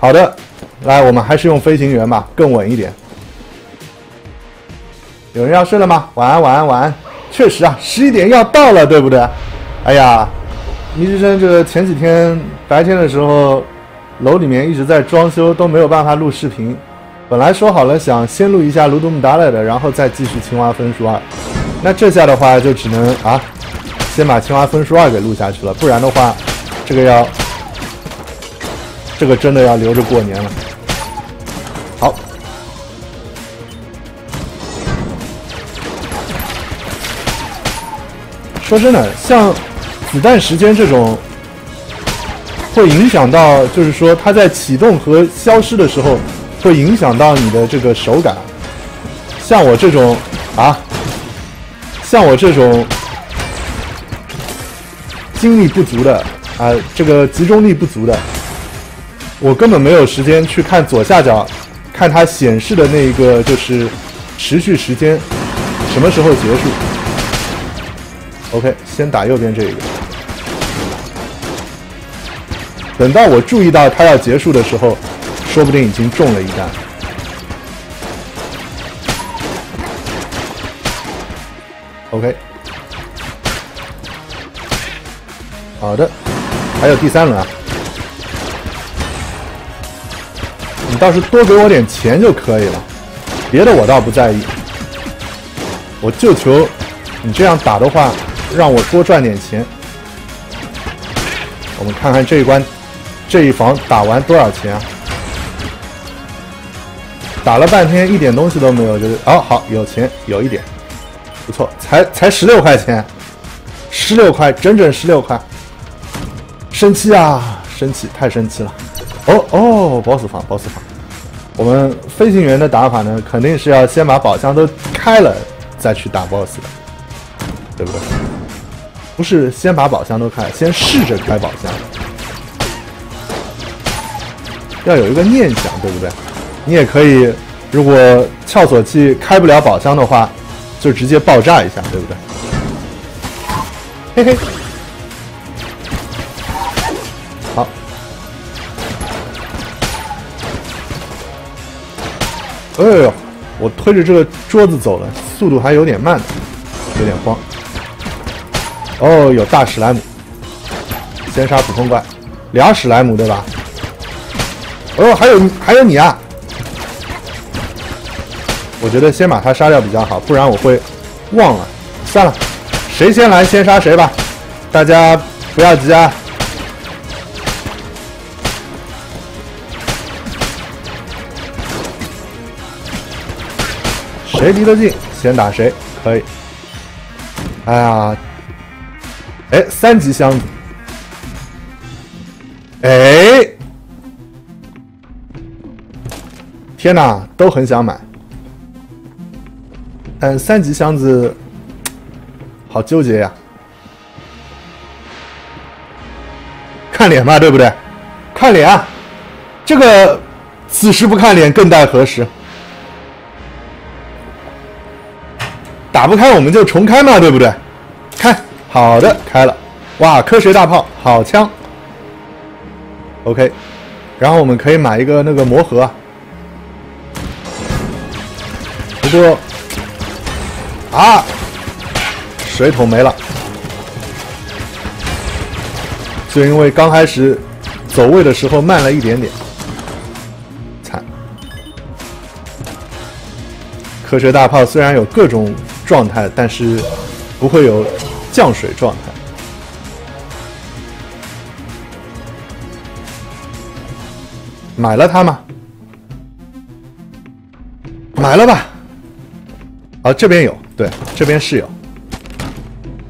好的，来，我们还是用飞行员吧，更稳一点。有人要睡了吗？晚安，晚安，晚安。确实啊，十一点要到了，对不对？哎呀，倪志生，这个前几天白天的时候，楼里面一直在装修，都没有办法录视频。本来说好了想先录一下卢杜姆达勒的，然后再继续青蛙分数二。那这下的话就只能啊，先把青蛙分数二给录下去了，不然的话，这个要，这个真的要留着过年了。好，说真的，像子弹时间这种，会影响到，就是说它在启动和消失的时候。会影响到你的这个手感，像我这种啊，像我这种精力不足的啊，这个集中力不足的，我根本没有时间去看左下角，看它显示的那一个就是持续时间什么时候结束。OK，先打右边这一个，等到我注意到它要结束的时候。说不定已经中了一弹。OK，好的，还有第三轮啊！倒是多给我点钱就可以了，别的我倒不在意，我就求你这样打的话，让我多赚点钱。我们看看这一关，这一房打完多少钱啊？打了半天一点东西都没有，就是哦好有钱有一点，不错，才才十六块钱，十六块整整十六块，生气啊生气太生气了，哦哦 boss 房 boss 房，我们飞行员的打法呢肯定是要先把宝箱都开了再去打 boss 的，对不对？不是先把宝箱都开，先试着开宝箱，要有一个念想，对不对？你也可以，如果撬锁器开不了宝箱的话，就直接爆炸一下，对不对？嘿嘿，好。哎呦，我推着这个桌子走了，速度还有点慢，有点慌。哦，有大史莱姆，先杀普通怪，俩史莱姆对吧？哦，还有还有你啊！我觉得先把他杀掉比较好，不然我会忘了。算了，谁先来先杀谁吧，大家不要急啊。谁离得近先打谁，可以。哎呀，哎，三级箱子，哎，天哪，都很想买。但三级箱子好纠结呀，看脸嘛，对不对？看脸啊，这个此时不看脸更待何时？打不开我们就重开嘛，对不对？开，好的，开了，哇，科学大炮，好枪。OK，然后我们可以买一个那个魔盒，不过。啊！水桶没了，就因为刚开始走位的时候慢了一点点，惨。科学大炮虽然有各种状态，但是不会有降水状态。买了它吗？买了吧。啊，这边有。对，这边是有，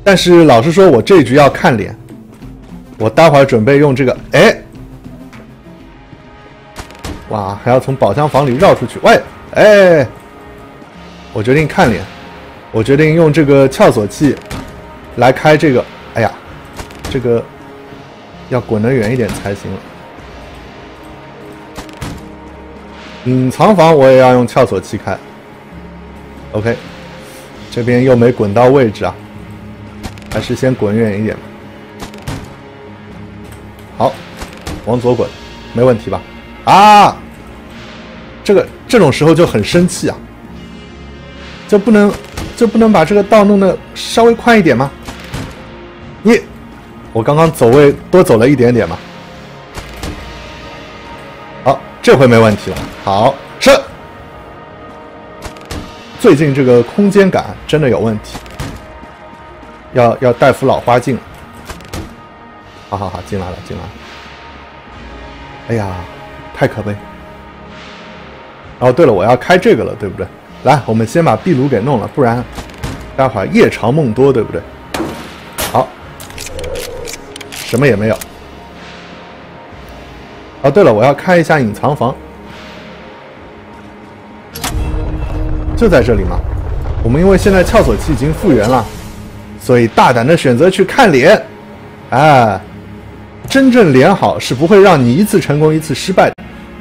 但是老实说，我这一局要看脸。我待会儿准备用这个，哎，哇，还要从宝箱房里绕出去。喂，哎，我决定看脸，我决定用这个撬锁器来开这个。哎呀，这个要滚得远一点才行了。隐藏房我也要用撬锁器开。OK。这边又没滚到位置啊，还是先滚远一点。好，往左滚，没问题吧？啊！这个这种时候就很生气啊，就不能就不能把这个道弄得稍微宽一点吗？你，我刚刚走位多走了一点点嘛。好，这回没问题了。好，是。最近这个空间感真的有问题，要要戴副老花镜。好好好，进来了，进来了。哎呀，太可悲。哦，对了，我要开这个了，对不对？来，我们先把壁炉给弄了，不然待会儿夜长梦多，对不对？好，什么也没有。哦，对了，我要开一下隐藏房。就在这里嘛，我们因为现在撬锁器已经复原了，所以大胆的选择去看脸。哎，真正脸好是不会让你一次成功一次失败的，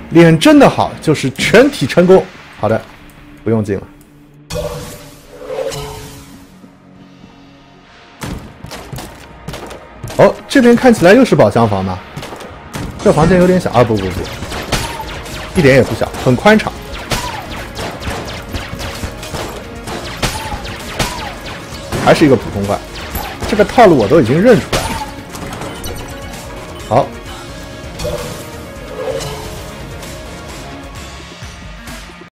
脸真的好就是全体成功。好的，不用进了。哦，这边看起来又是宝箱房吗？这房间有点小啊！不不不，一点也不小，很宽敞。还是一个普通怪，这个套路我都已经认出来。